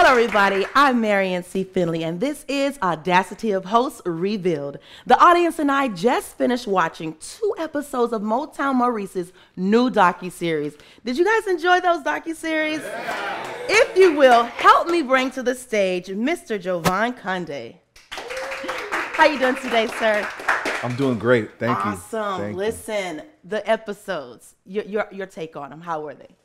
Hello, everybody. I'm Marian C. Findley, and this is Audacity of Hosts Revealed. The audience and I just finished watching two episodes of Motown Maurice's new docu-series. Did you guys enjoy those docu-series? Yeah. If you will, help me bring to the stage Mr. Jovan Condé. How you doing today, sir? I'm doing great. Thank awesome. you. Awesome. Listen, you. the episodes, your, your, your take on them, how were they?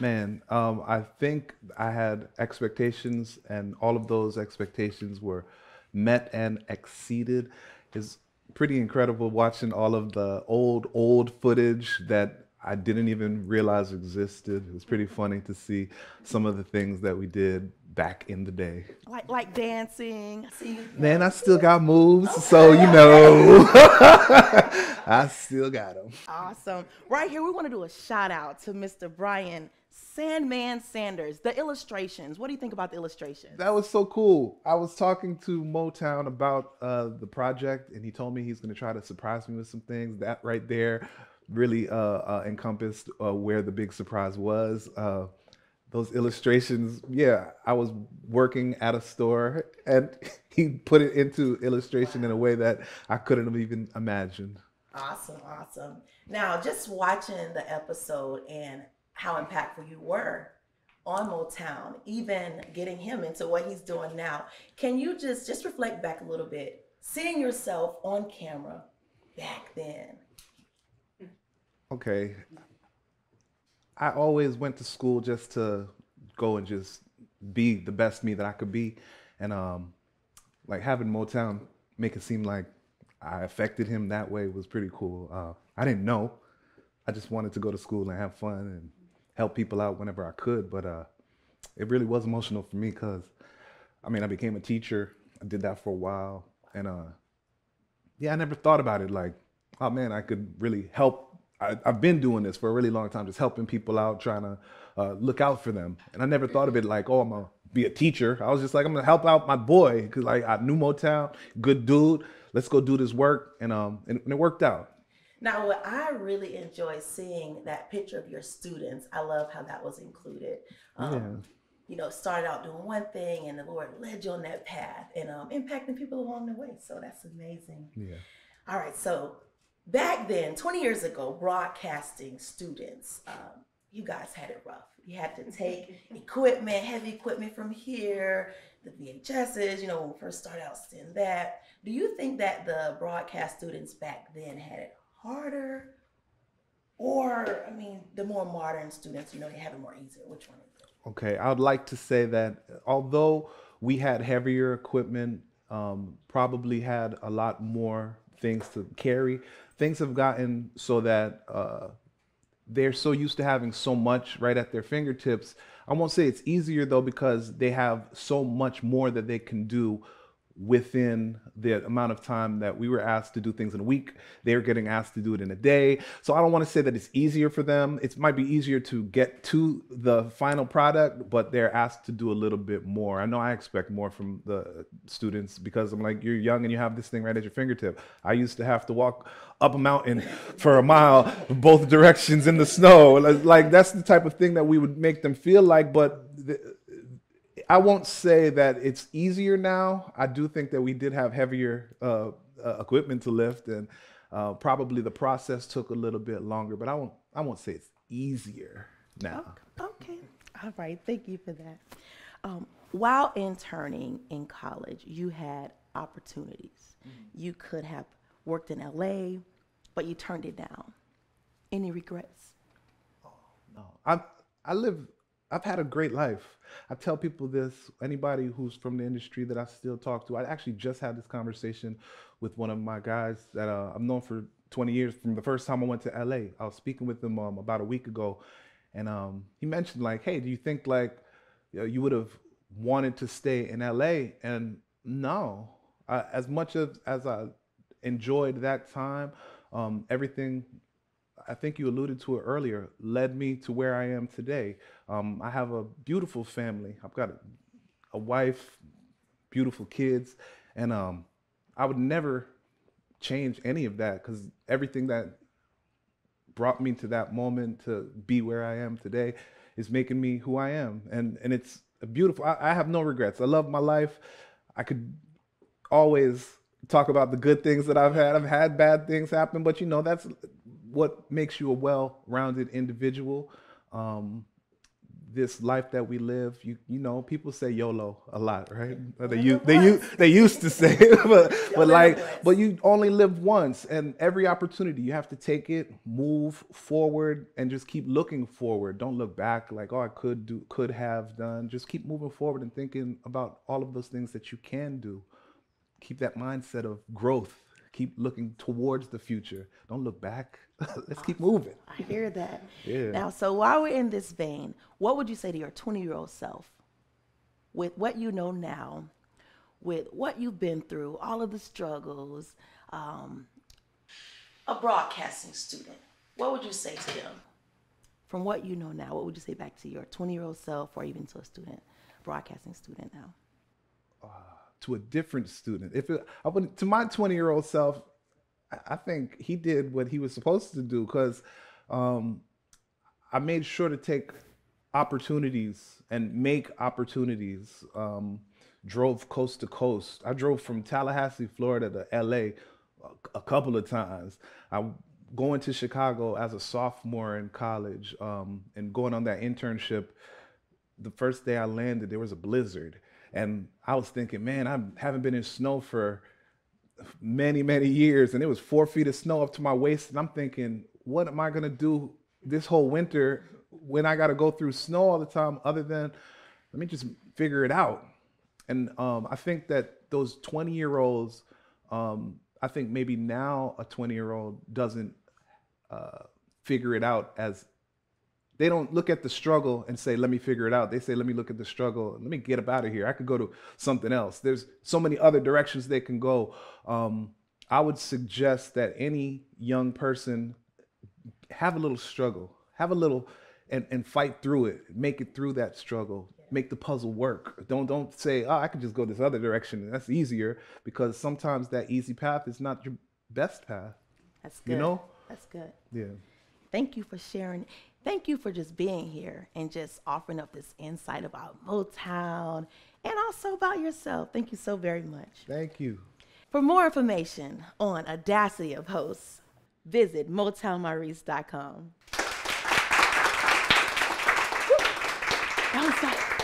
Man, um, I think I had expectations, and all of those expectations were met and exceeded. It's pretty incredible watching all of the old, old footage that I didn't even realize existed. It was pretty funny to see some of the things that we did back in the day. Like like dancing. Man, I still got moves, okay. so you know, I still got them. Awesome. Right here, we want to do a shout out to Mr. Brian Sandman Sanders, the illustrations. What do you think about the illustrations? That was so cool. I was talking to Motown about uh, the project, and he told me he's going to try to surprise me with some things. That right there really uh, uh, encompassed uh, where the big surprise was. Uh, those illustrations, yeah, I was working at a store, and he put it into illustration wow. in a way that I couldn't have even imagined. Awesome, awesome. Now, just watching the episode and how impactful you were on Motown, even getting him into what he's doing now. Can you just just reflect back a little bit, seeing yourself on camera back then? Okay. I always went to school just to go and just be the best me that I could be. And um like having Motown make it seem like I affected him that way was pretty cool. Uh, I didn't know. I just wanted to go to school and have fun and help people out whenever I could. But uh, it really was emotional for me because, I mean, I became a teacher. I did that for a while, and uh, yeah, I never thought about it like, oh man, I could really help. I, have been doing this for a really long time, just helping people out, trying to uh, look out for them. And I never thought of it like, oh, I'm gonna be a teacher. I was just like, I'm gonna help out my boy because like I knew Motown, good dude. Let's go do this work, and um, and, and it worked out. Now, what I really enjoy seeing that picture of your students, I love how that was included. Um, yeah. You know, started out doing one thing, and the Lord led you on that path and um, impacting people along the way. So that's amazing. Yeah. All right. So back then, 20 years ago, broadcasting students, um, you guys had it rough. You had to take equipment, heavy equipment from here, the VHSs, you know, when we first started out seeing that. Do you think that the broadcast students back then had it harder? Or, I mean, the more modern students, you know, they have it more easier. Which one is it? Okay, I would like to say that although we had heavier equipment, um, probably had a lot more things to carry, things have gotten so that uh, they're so used to having so much right at their fingertips. I won't say it's easier though, because they have so much more that they can do within the amount of time that we were asked to do things in a week. They're getting asked to do it in a day. So I don't want to say that it's easier for them. It might be easier to get to the final product, but they're asked to do a little bit more. I know I expect more from the students because I'm like, you're young and you have this thing right at your fingertip. I used to have to walk up a mountain for a mile both directions in the snow. Like that's the type of thing that we would make them feel like, but the, I won't say that it's easier now. I do think that we did have heavier uh, uh, equipment to lift, and uh, probably the process took a little bit longer. But I won't. I won't say it's easier now. Okay. All right. Thank you for that. Um, while interning in college, you had opportunities. Mm-hmm. You could have worked in LA, but you turned it down. Any regrets? Oh, no. I I live I've had a great life. I tell people this, anybody who's from the industry that I still talk to. I actually just had this conversation with one of my guys that uh, I've known for 20 years from the first time I went to LA. I was speaking with him um, about a week ago, and um, he mentioned like, "Hey, do you think like you, know, you would have wanted to stay in LA?" And no, I, as much as as I enjoyed that time, um, everything I think you alluded to it earlier, led me to where I am today. Um, I have a beautiful family. I've got a, a wife, beautiful kids, and um, I would never change any of that because everything that brought me to that moment to be where I am today is making me who I am. And and it's beautiful. I, I have no regrets. I love my life. I could always talk about the good things that I've had. I've had bad things happen, but you know that's what makes you a well-rounded individual. Um, this life that we live, you you know, people say YOLO a lot, right? They you they they used to say, it, but but like, but you only live once, and every opportunity you have to take it, move forward, and just keep looking forward. Don't look back like, oh, I could do, could have done. Just keep moving forward and thinking about all of those things that you can do. Keep that mindset of growth. Keep looking towards the future. Don't look back. Let's keep moving. I hear that. Yeah. Now, so while we're in this vein, what would you say to your 20 year old self with what you know now, with what you've been through, all of the struggles, um, a broadcasting student? What would you say to them? From what you know now, what would you say back to your 20 year old self or even to a student, broadcasting student now? To a different student. If it, I would to my 20 year old self, I- think he did what he was supposed to do because um, I made sure to take opportunities and make opportunities. Um, drove coast to coast. I drove from Tallahassee, Florida to LA a, a couple of times. I going to Chicago as a sophomore in college um, and going on that internship the first day I landed, there was a blizzard. And I was thinking, man, I haven't been in snow for many, many years. And it was four feet of snow up to my waist. And I'm thinking, what am I going to do this whole winter when I got to go through snow all the time, other than let me just figure it out? And um, I think that those 20 year olds, um, I think maybe now a 20 year old doesn't uh, figure it out as they don't look at the struggle and say, let me figure it out. They say, let me look at the struggle. Let me get up out of here. I could go to something else. There's so many other directions they can go. Um, I would suggest that any young person have a little struggle, have a little, and, and fight through it. Make it through that struggle. Make the puzzle work. Don't don't say, oh, I could just go this other direction. That's easier because sometimes that easy path is not your best path. That's good. You know? That's good. Yeah. Thank you for sharing. Thank you for just being here and just offering up this insight about Motown and also about yourself. Thank you so very much. Thank you. For more information on Audacity of Hosts, visit MotownMaurice.com. That was so-